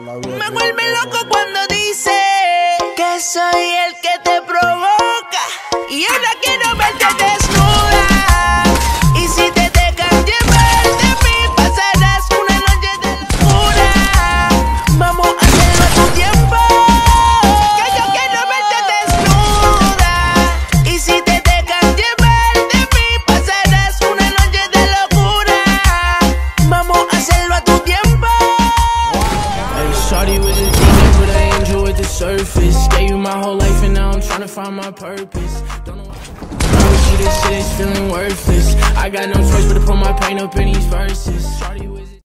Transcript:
Me vuelve loco cuando dice que soy el que te provoca. Y ahora quiero Shorty with a demon, but angel with the surface. Gave you my whole life and now I'm trying to find my purpose. Don't know why this shit is feeling worthless. I got no choice but to put my pain up in these verses.